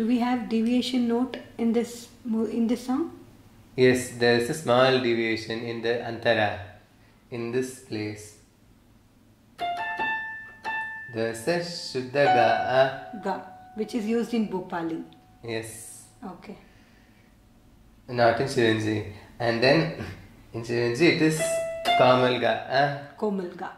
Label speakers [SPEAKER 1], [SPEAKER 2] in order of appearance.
[SPEAKER 1] Do we have deviation note in this in this song?
[SPEAKER 2] Yes, there is a small deviation in the antara in this place. The a Shuddha Ga.
[SPEAKER 1] Ga, which is used in Bhopali.
[SPEAKER 2] Yes,
[SPEAKER 1] Okay.
[SPEAKER 2] not in Shivranjani. And then in Shivranjani it is Kamal Ga.
[SPEAKER 1] Komal Ga.